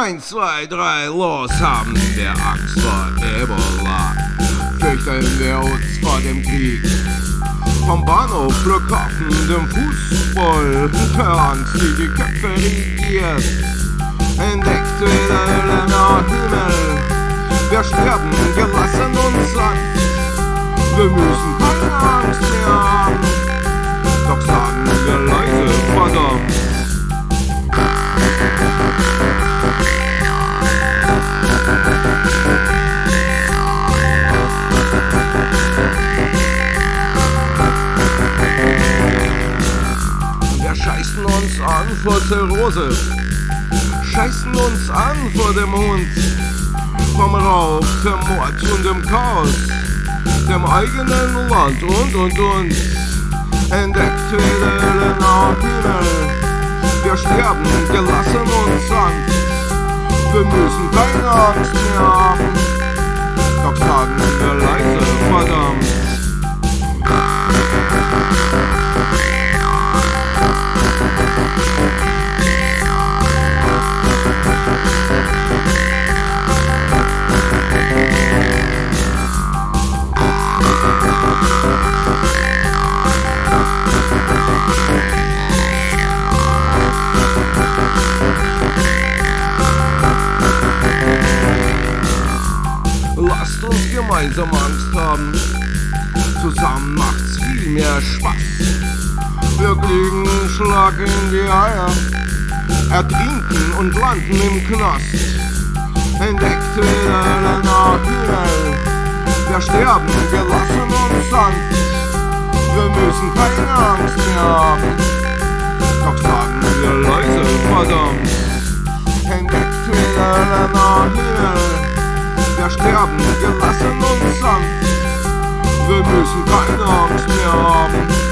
Eins, zwei, drei, los haben wir Angst vor Ebola. Fürchten wir uns vor dem Krieg. Vom Bahnhof, Flughafen, dem Fußball, der Angst, die die Köpfe regiert. Entdeckt wieder der Himmel. Wir sterben gelassen und sanft. Wir müssen scheißen uns an vor Zirrhose, scheißen uns an vor dem Hund, vom Raub, dem Mord und dem Chaos, dem eigenen Land und und und. Entdeckt wieder den Himmel, wir sterben gelassen und sanft, wir müssen keine Angst mehr haben, Lasst uns gemeinsam Angst haben. Zusammen macht's viel mehr Spaß. Wir kriegen einen Schlag in die Eier, ertrinken und landen im Knast. Entdeckt wieder den Himmel. Wir sterben gelassen und sanft. Wir müssen keine Angst mehr haben. Doch sagen wir Wir sterben gelassen und sanft. Wir müssen keine Angst mehr haben.